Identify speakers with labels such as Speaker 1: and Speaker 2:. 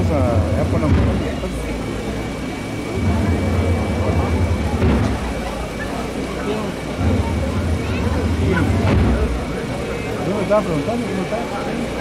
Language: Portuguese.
Speaker 1: nos fuimos a Apple Yo me estaba preguntando, ¿cómo está?